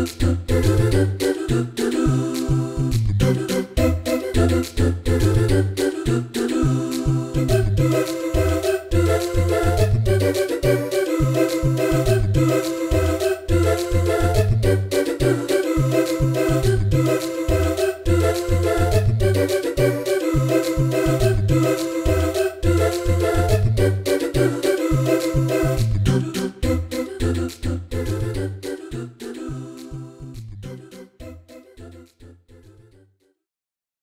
do do do